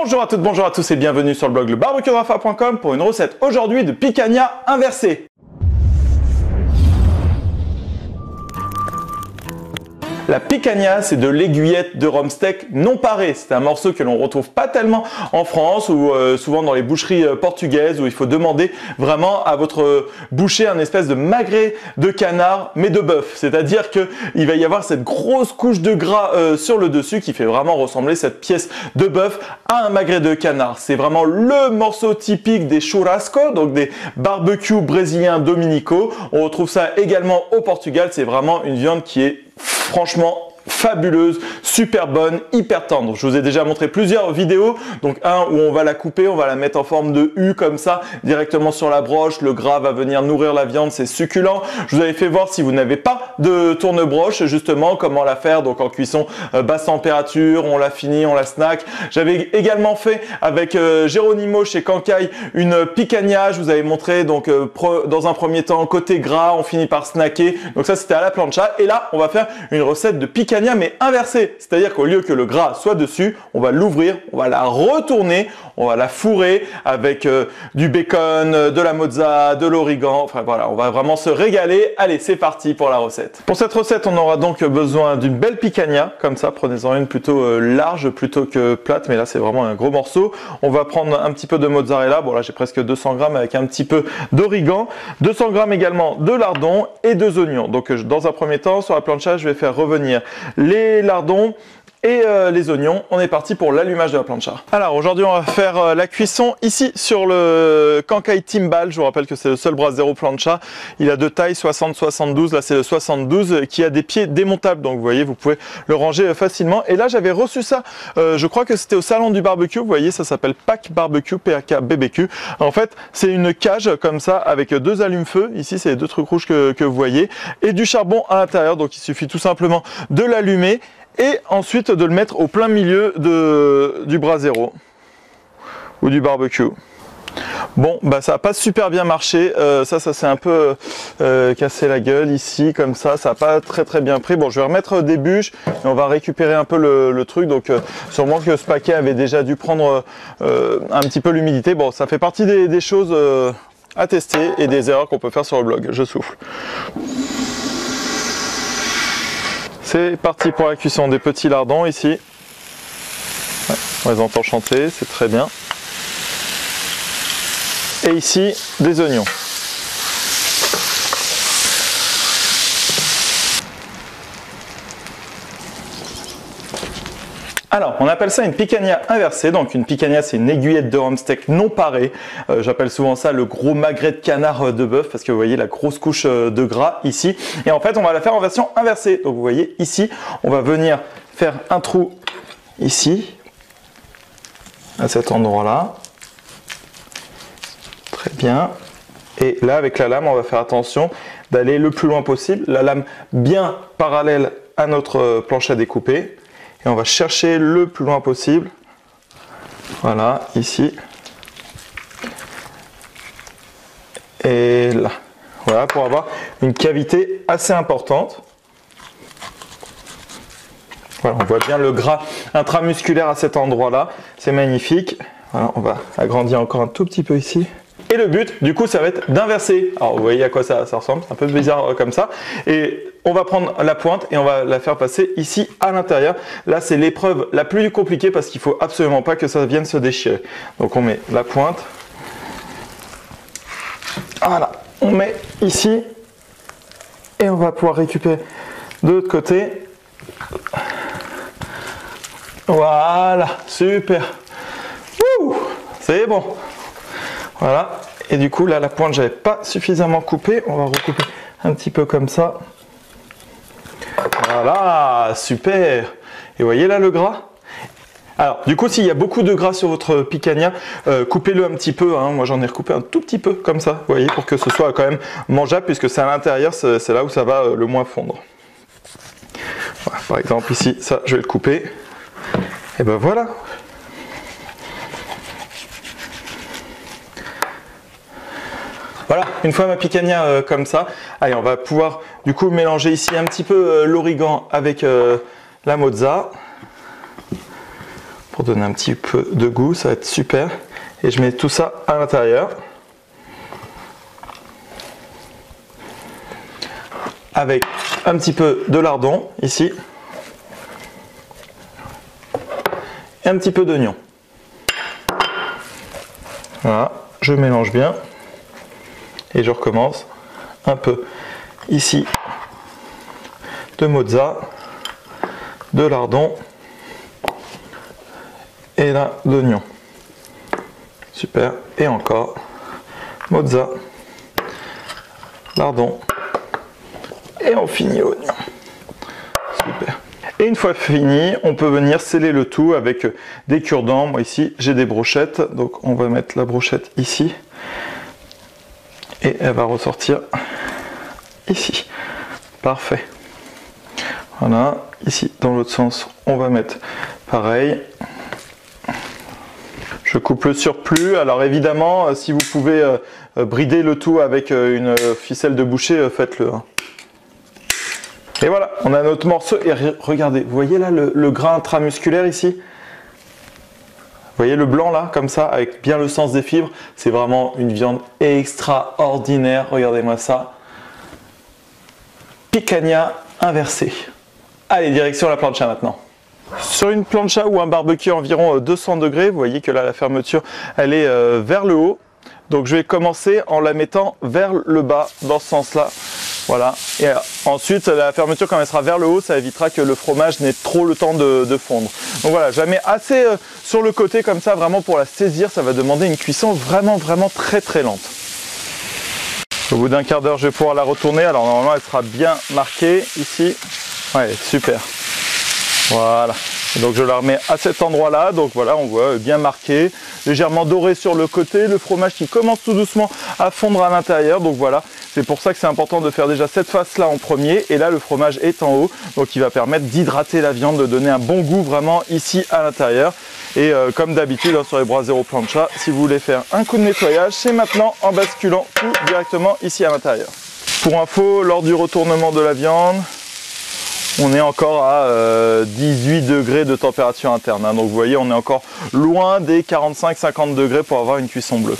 Bonjour à toutes, bonjour à tous et bienvenue sur le blog lebarbecuerafa.com pour une recette aujourd'hui de picanha inversée. La picanha, c'est de l'aiguillette de rhum steak non parée. C'est un morceau que l'on retrouve pas tellement en France ou euh, souvent dans les boucheries euh, portugaises où il faut demander vraiment à votre boucher un espèce de magret de canard mais de bœuf. C'est-à-dire que il va y avoir cette grosse couche de gras euh, sur le dessus qui fait vraiment ressembler cette pièce de bœuf à un magret de canard. C'est vraiment le morceau typique des churrasco, donc des barbecues brésiliens dominicaux. On retrouve ça également au Portugal. C'est vraiment une viande qui est franchement fabuleuse, super bonne, hyper tendre. Je vous ai déjà montré plusieurs vidéos. Donc un où on va la couper, on va la mettre en forme de U comme ça, directement sur la broche. Le gras va venir nourrir la viande, c'est succulent. Je vous avais fait voir si vous n'avez pas de tourne-broche, justement, comment la faire. Donc en cuisson euh, basse température, on la finit, on la snack. J'avais également fait avec euh, chez Kankai une picanha. Je vous avais montré donc euh, dans un premier temps côté gras, on finit par snacker. Donc ça c'était à la plancha. Et là, on va faire une recette de mais inversé. C'est-à-dire qu'au lieu que le gras soit dessus, on va l'ouvrir, on va la retourner, on va la fourrer avec euh, du bacon, euh, de la mozza, de l'origan. Enfin voilà, on va vraiment se régaler. Allez, c'est parti pour la recette. Pour cette recette, on aura donc besoin d'une belle picanha, comme ça. Prenez-en une plutôt euh, large plutôt que plate, mais là c'est vraiment un gros morceau. On va prendre un petit peu de mozzarella. Bon là j'ai presque 200 grammes avec un petit peu d'origan. 200 grammes également de lardon et deux oignons. Donc dans un premier temps, sur la plancha, je vais faire revenir les lardons et euh, les oignons. On est parti pour l'allumage de la plancha. Alors aujourd'hui on va faire euh, la cuisson ici sur le Kankai Timbal. Je vous rappelle que c'est le seul zéro plancha. Il a deux tailles 60-72. Là c'est le 72 qui a des pieds démontables. Donc vous voyez vous pouvez le ranger euh, facilement. Et là j'avais reçu ça. je crois que c'était au salon du barbecue. Vous voyez ça s'appelle Pack Barbecue PAK BBQ. En fait c'est une cage comme ça avec deux allumes-feu. Ici c'est les deux trucs rouges que vous voyez et du charbon à l'intérieur. Donc il suffit tout simplement de l'allumer et ensuite de le mettre au plein milieu de, du brasero ou du barbecue. Bon, bah ça n'a pas super bien marché. Euh, ça, ça s'est un peu euh, cassé la gueule ici, comme ça. Ça n'a pas très très bien pris. Bon, je vais remettre des bûches et on va récupérer un peu le, truc. Donc, euh, sûrement que ce paquet avait déjà dû prendre un petit peu l'humidité. Bon, ça fait partie des choses à tester et des erreurs qu'on peut faire sur le blog. Je souffle. C'est parti pour la cuisson des petits lardons ici. on les entend chanter, c'est très bien. Et ici, des oignons. Alors, on appelle ça une picanha inversée. Donc, une picanha, c'est une aiguillette de steak non parée. Euh, j'appelle souvent ça le gros magret de canard euh, de bœuf parce que vous voyez la grosse couche euh, de gras ici. Et en fait, on va la faire en version inversée. Donc, vous voyez ici, on va venir faire un trou ici, à cet endroit-là. Très bien. Et là, avec la lame, on va faire attention d'aller le plus loin possible. La lame bien parallèle à notre planche à découper et on va chercher le plus loin possible. Voilà, ici. Et là. Voilà, pour avoir une cavité assez importante. Voilà, on voit bien le gras intramusculaire à cet endroit-là. C'est magnifique. Voilà, on va agrandir encore un tout petit peu ici. Et le but, du coup, ça va être d'inverser. Alors, vous voyez à quoi ça, ressemble, c'est un peu bizarre euh, comme ça. Et on va prendre la pointe et on va la faire passer ici à l'intérieur. Là, c'est l'épreuve la plus compliquée parce qu'il faut absolument pas que ça vienne se déchirer. Donc, on met la pointe. Voilà, on met ici et on va pouvoir récupérer de l'autre côté. Voilà, super. C'est bon. Voilà. Et du coup, là, la pointe, j'avais pas suffisamment coupé. On va recouper un petit peu comme ça. Voilà, super. Et vous voyez là le gras alors, du coup, s'il y a beaucoup de gras sur votre picanha, euh, coupez-le un petit peu. Hein. Moi, j'en ai recoupé un tout petit peu, comme ça, vous voyez, pour que ce soit quand même mangeable, puisque c'est à l'intérieur, c'est là où ça va euh, le moins fondre. par exemple, ici, ça, je vais le couper. Et ben voilà, Voilà, une fois ma picanha euh, comme ça, allez, on va pouvoir du coup mélanger ici un petit peu euh, l'origan avec euh, la mozza. pour donner un petit peu de goût, ça va être super. Et je mets tout ça à l'intérieur. Avec un petit peu de lardon ici. Et un petit peu d'oignon. Voilà, je mélange bien. Et je recommence un peu ici de mozza, de lardon et là d'oignon. Super. Et encore mozza, lardon et on finit oignon. Super. Et une fois fini, on peut venir sceller le tout avec des cure-dents. Moi ici, j'ai des brochettes, donc on va mettre la brochette ici et elle va ressortir ici. Parfait. Voilà, ici dans l'autre sens, on va mettre pareil. Je coupe le surplus. Alors évidemment, si vous pouvez euh, brider le tout avec euh, une ficelle de boucher, euh, faites-le. Hein. Et voilà, on a notre morceau. Et regardez, vous voyez là le, le grain intramusculaire ici? Voyez le blanc là, comme ça, avec bien le sens des fibres C'est vraiment une viande extraordinaire. Regardez-moi ça. Picanha inversée. Allez, direction la plancha maintenant. Sur une plancha ou un barbecue environ 200 euh, degrés, vous voyez que là la fermeture elle est euh, vers le haut. Donc je vais commencer en la mettant vers le bas dans ce sens là. Voilà. Et euh, ensuite, la fermeture, quand elle sera vers le haut, ça évitera que le fromage n'ait trop le temps de, fondre. Donc voilà, je la mets assez euh, sur le côté comme ça, vraiment pour la saisir. Ça va demander une cuisson vraiment, vraiment très, très lente. Au bout d'un quart d'heure, je vais pouvoir la retourner. Alors normalement, elle sera bien marquée ici. Ouais, super. Voilà. donc je la remets à cet endroit-là. Donc voilà, on voit bien marqué, légèrement doré sur le côté. Le fromage qui commence tout doucement à fondre à l'intérieur. Donc voilà, c'est pour ça que c'est important de faire déjà cette face-là en premier. Et là, le fromage est en haut, donc il va permettre d'hydrater la viande, de donner un bon goût vraiment ici à l'intérieur. Et euh, comme d'habitude hein, sur les bras zéro plancha, si vous voulez faire un coup de nettoyage, c'est maintenant en basculant tout directement ici à l'intérieur. Pour info, lors du retournement de la viande, on est encore à 18 euh, degrés de température interne. Hein. Donc vous voyez, on est encore loin des 45-50 degrés pour avoir une cuisson bleue.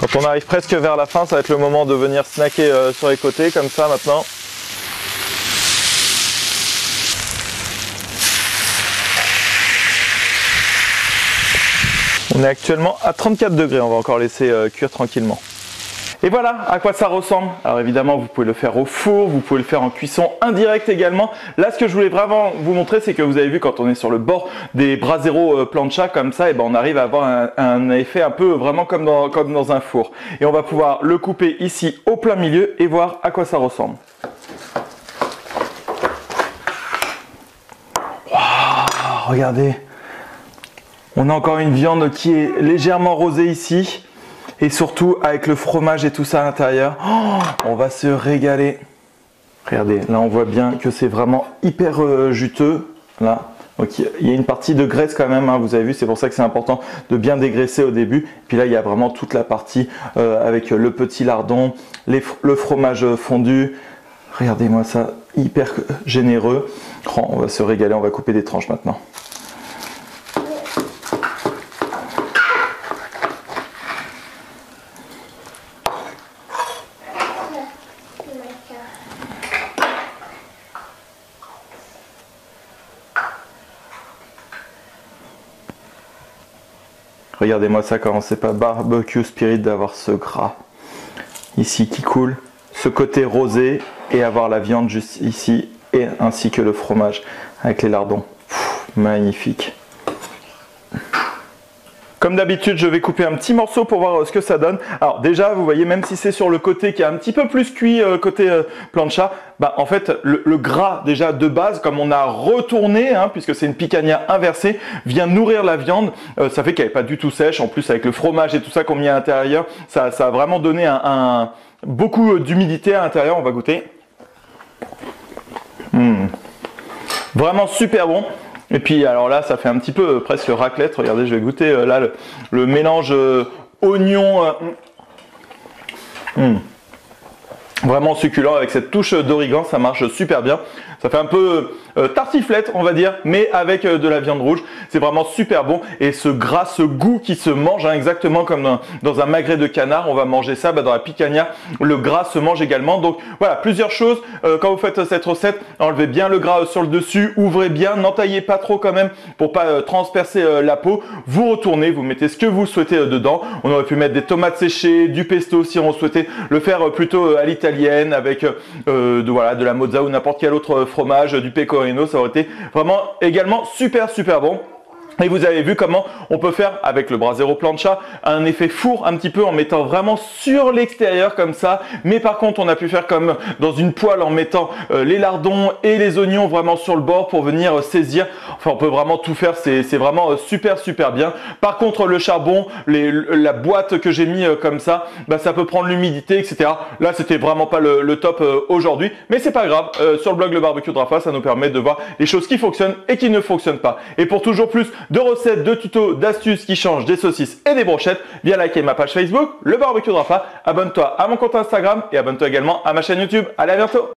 Quand on arrive presque vers la fin, ça va être le moment de venir snacker euh, sur les côtés, comme ça maintenant. On est actuellement à 34 degrés, on va encore laisser euh, cuire tranquillement. Et voilà à quoi ça ressemble. Alors évidemment, vous pouvez le faire au four, vous pouvez le faire en cuisson indirecte également. Là, ce que je voulais vraiment vous montrer, c'est que vous avez vu quand on est sur le bord des brasero euh, plancha comme ça, et ben on arrive à avoir un, effet un peu vraiment comme dans, comme dans un four. Et on va pouvoir le couper ici au plein milieu et voir à quoi ça ressemble. regardez, on a encore une viande qui est légèrement rosée ici. Et surtout avec le fromage et tout ça à l'intérieur, oh, on va se régaler. Regardez, là on voit bien que c'est vraiment hyper euh, juteux. Là, il y a une partie de graisse quand même, hein, vous avez vu, c'est pour ça que c'est important de bien dégraisser au début. Puis là, il y a vraiment toute la partie euh, avec le petit lardon, le fromage fondu. Regardez-moi ça, hyper généreux. Oh, on va se régaler, on va couper des tranches maintenant. Regardez-moi ça, comment c'est pas barbecue spirit d'avoir ce gras ici qui coule, ce côté rosé et avoir la viande juste ici et ainsi que le fromage avec les lardons. magnifique. Comme d'habitude, je vais couper un petit morceau pour voir euh, ce que ça donne. Alors déjà, vous voyez, même si c'est sur le côté qui est un petit peu plus cuit, euh, côté euh, plancha, bah en fait, le, gras déjà de base, comme on a retourné, hein, puisque c'est une picanha inversée, vient nourrir la viande. ça fait qu'elle n'est pas du tout sèche. En plus, avec le fromage et tout ça qu'on met à l'intérieur, ça, a vraiment donné un, beaucoup d'humidité à l'intérieur. On va goûter. Mmh. Vraiment super bon. Et puis alors là, ça fait un petit peu euh, presque raclette. Regardez, je vais goûter euh, là le, mélange euh, oignon. Hmm. Vraiment succulent avec cette touche d'origan, ça marche super bien. Ça fait un peu euh, tartiflette, on va dire, mais avec euh, de la viande rouge. C'est vraiment super bon. Et ce gras, ce goût qui se mange, hein, exactement comme dans, un magret de canard, on va manger ça bah, dans la picanha. Le gras se mange également. Donc voilà, plusieurs choses. Euh, quand vous faites cette recette, enlevez bien le gras sur le dessus, ouvrez bien, n'entaillez pas trop quand même pour pas transpercer la peau. Vous retournez, vous mettez ce que vous souhaitez dedans. On aurait pu mettre des tomates séchées, du pesto si on souhaitait le faire plutôt à l'italienne avec de, la mozza ou n'importe quel autre fromage, du pecorino, ça aurait été vraiment également super super bon. Et vous avez vu comment on peut faire avec le Brasero Plancha un effet four un petit peu en mettant vraiment sur l'extérieur comme ça. Mais par contre, on a pu faire comme dans une poêle en mettant euh, les lardons et les oignons vraiment sur le bord pour venir euh, saisir. Enfin, on peut vraiment tout faire. C'est vraiment euh, super super bien. Par contre, le charbon, la boîte que j'ai mis comme ça, bah, ça peut prendre l'humidité, etc. Là, c'était vraiment pas le, top aujourd'hui. Mais c'est pas grave. sur le blog Le Barbecue de Rafa, ça nous permet de voir les choses qui fonctionnent et qui ne fonctionnent pas. Et pour toujours plus de recettes, de tutos, d'astuces qui changent des saucisses et des brochettes, viens liker ma page Facebook, le barbecue de. Abonne-toi à mon compte Instagram et abonne-toi également à ma chaîne YouTube. Allez, à bientôt